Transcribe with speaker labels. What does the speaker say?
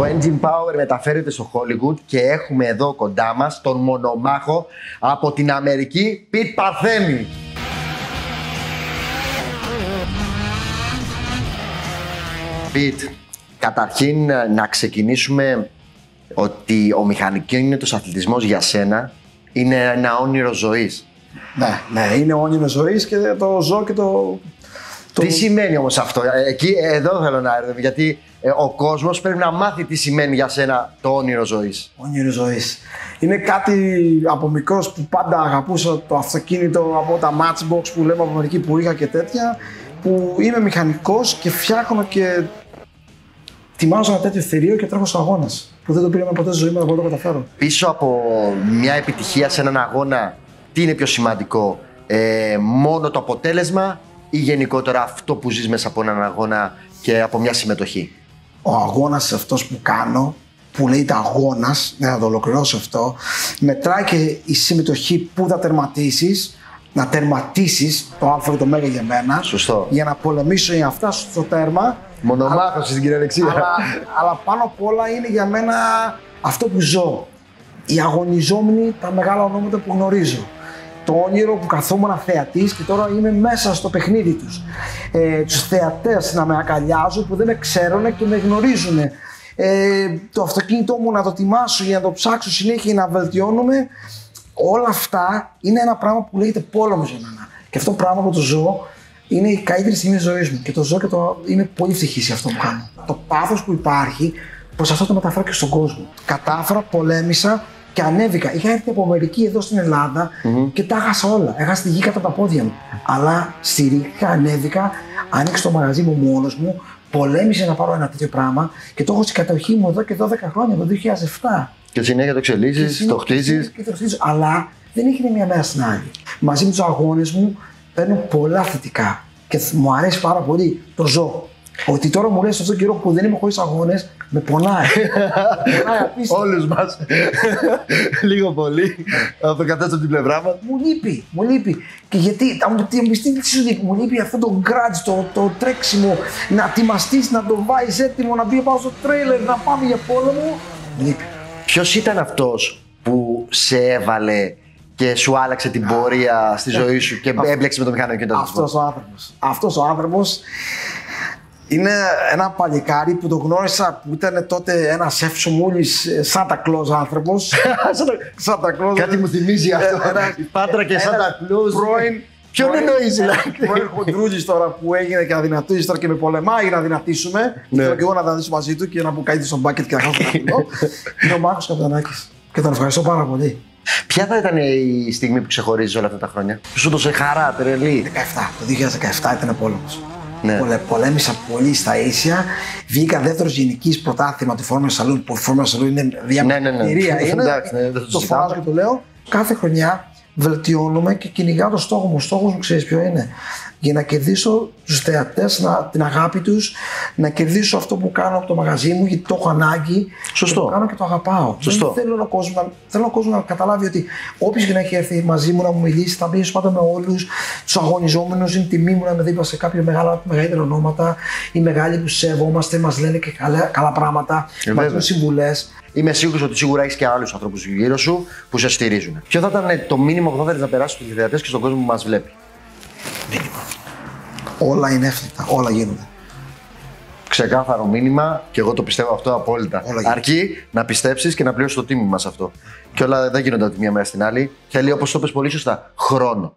Speaker 1: Το Engine Power μεταφέρεται στο Hollywood και έχουμε εδώ κοντά μας τον μονομάχο από την Αμερική, Πιτ Παρθένη. Πιτ, καταρχήν να ξεκινήσουμε ότι ο μηχανικός αθλητισμός για σένα είναι ένα όνειρο ζωής.
Speaker 2: Ναι, ναι, είναι όνειρο ζωής και το ζω και το. Το...
Speaker 1: Τι σημαίνει όμως αυτό, Ε, εκεί, εδώ θέλω να έρθω, γιατί ε, ο κόσμος πρέπει να μάθει τι σημαίνει για σένα το όνειρο ζωής.
Speaker 2: Όνειρο ζωής. Είναι κάτι από μικρός που πάντα αγαπούσα το αυτοκίνητο από τα matchbox που λέμε από μερική που είχα και τέτοια. Που είμαι μηχανικός και φτιάχνω και ετοιμάζω ένα τέτοιο θηρίο και τρέχω στους αγώνα. Που δεν το πήραμε ποτέ στη ζωή μου να μπορώ να το καταφέρω.
Speaker 1: Πίσω από μια επιτυχία σε έναν αγώνα, τι είναι πιο σημαντικό, ε, μόνο το αποτέλεσμα ή γενικότερα αυτό που ζεις μέσα από έναν αγώνα και από μια συμμετοχή;
Speaker 2: ο αγώνας αυτός που κάνω, που λέγεται αγώνας, ναι, να το ολοκληρώσω αυτό, μετράει και η συμμετοχή που θα τερματίσεις, να τερματίσεις το α και το μέγα για μένα,
Speaker 1: Σωστό.
Speaker 2: για να πολεμήσω για να φτάσω στο τέρμα,
Speaker 1: Μονομάχος στην κυριολεξία.
Speaker 2: αλλά, αλλά πάνω απ' όλα είναι για μένα αυτό που ζω. Οι αγωνιζόμενοι, τα μεγάλα ονόματα που γνωρίζω. Το όνειρο που καθόμουν θεατής και τώρα είμαι μέσα στο παιχνίδι τους. Ε, τους θεατές να με αγκαλιάζουν που δεν με ξέρουν και με γνωρίζουν. Ε, το αυτοκίνητό μου να το τιμάσω για να το ψάξω συνέχεια να βελτιώνουμε. Όλα αυτά είναι ένα πράγμα που λέγεται πόλεμος για μένα. Και αυτό το πράγμα που το ζω είναι η καλύτερη στιγμή της ζωής μου. Και το ζω και το είμαι πολύ ευτυχής για αυτό που κάνω. Το πάθος που υπάρχει, προσπαθώ να το μεταφέρω και στον κόσμο. Κατάφερα, πολέμησα και ανέβηκα. Είχα έρθει από Αμερική εδώ στην ελλαδα και τα έχασα όλα. Έχασα τη γη κατά τα πόδια μου. Αλλά στηρίχθηκα, ανέβηκα, άνοιξε το μαγαζί μου μόνος μου, πολέμησε να πάρω ένα τέτοιο πράγμα και το έχω στην κατοχή μου εδώ και 12 χρόνια, το 2007.
Speaker 1: Και συνέχεια το εξελίσσεις, το χτίζεις.
Speaker 2: Και το χτίζω. Αλλά δεν έγινε μια μέρα στην άλλη. Μαζί με τους αγώνες μου παίρνω πολλά θετικά και θ- μου αρέσει πάρα πολύ. Το ζω. Ότι τώρα μου λες αυτόν τον καιρό που δεν είμαι χωρίς αγώνες, με πονάει. με πονάει απίστευτα.
Speaker 1: Όλους μας. Λίγο πολύ. Από το καθένα από την πλευρά μας.
Speaker 2: Μου λείπει, μου λείπει. Και γιατί, θα μου τι μου πει, τι σου λείπει, μου λείπει αυτό το γκράτζ, το, το τρέξιμο, να ετοιμαστεί, να το βάλει έτοιμο, να μπει πάνω στο τρέιλερ, να πάμε για πόλεμο. Μου λείπει.
Speaker 1: Ποιος ήταν αυτός που σε έβαλε και σου άλλαξε την πορεία στη ζωή σου και έμπλεξε με το μηχανικό αθλητισμό.
Speaker 2: Αυτός ο άνθρωπος. Αυτός ο άνθρωπος είναι ένα παλικάρι που το γνώρισα που ήταν τότε ένας εύσομούλης Σάντα Κλόζ άνθρωπος. Σάντα Κλόζ.
Speaker 1: Κάτι μου θυμίζει αυτό.
Speaker 2: Ένα-
Speaker 1: Η Πάτρα και
Speaker 2: ένα
Speaker 1: Σάντα Κλόζ.
Speaker 2: Πρώην.
Speaker 1: Ποιον
Speaker 2: πρώην-
Speaker 1: εννοείς, δηλαδή;
Speaker 2: Πρώην χοντρούζης τώρα που έγινε και αδυνατίζει τώρα και με πολεμάει για να δυνατήσουμε.
Speaker 1: Ναι.
Speaker 2: Θέλω και εγώ να δυνατήσω μαζί του και να μου κάνει στο μπάκετ και να χάσω ένα κιλό. Είναι ο Μάρκος Καπιτανάκη. Και τον ευχαριστώ πάρα πολύ.
Speaker 1: Ποια θα ήταν η στιγμή που ξεχωρίζεις όλα αυτά τα χρόνια; Που σου έδωσε χαρά, τρελή.
Speaker 2: 17. Το 2017 ήταν πόλεμος.
Speaker 1: Ναι.
Speaker 2: Πολε, πολέμησα πολύ στα ίσια. Βγήκα δεύτερος γενικής πρωτάθλημα του Φόρμα Σαλούν. Που η Φόρμα Σαλούν είναι διαμαρτυρία.
Speaker 1: Ναι, ναι, ναι.
Speaker 2: είναι.
Speaker 1: Εντάξει, ναι, δεν το
Speaker 2: το
Speaker 1: συζητάμε.
Speaker 2: φωνάζω και το λέω. Κάθε χρονιά βελτιώνουμε και κυνηγάω το στόχο μου. Ο στόχος μου ξέρεις ποιο είναι; Για να κερδίσω τους θεατές, την αγάπη τους, να κερδίσω αυτό που κάνω από το μαγαζί μου, γιατί το έχω ανάγκη.
Speaker 1: Σωστό.
Speaker 2: Και το κάνω και το αγαπάω.
Speaker 1: Σωστό.
Speaker 2: Δεν θέλω ο κόσμος, να, θέλω ο κόσμος να καταλάβει ότι όποιος και να έχει έρθει μαζί μου να μου μιλήσει, θα μιλήσω πάντα με όλους τους αγωνιζόμενους. Είναι τιμή μου να είμαι δίπλα σε κάποια μεγάλα, μεγαλύτερα ονόματα. Οι μεγάλοι που σεβόμαστε, μας λένε και καλά, καλά πράγματα,
Speaker 1: Ε,
Speaker 2: μας
Speaker 1: βέβαια.
Speaker 2: δίνουν συμβουλές.
Speaker 1: Είμαι σίγουρος ότι σίγουρα έχεις και άλλους ανθρώπους γύρω σου που σε στηρίζουν. Ποιο θα ήταν το μήνυμα που θα ήθελε να περάσει στους θεατέ και στον κόσμο που μας βλέπει;
Speaker 2: Όλα είναι εύθυτα, όλα γίνονται.
Speaker 1: Ξεκάθαρο μήνυμα και εγώ το πιστεύω αυτό απόλυτα.
Speaker 2: Όλα γίνονται.
Speaker 1: Αρκεί να πιστέψεις και να πληρώσεις το τίμημα σε αυτό. Και όλα δεν γίνονται από τη μία μέρα στην άλλη. Θέλει, όπως το είπες πολύ σωστά, χρόνο.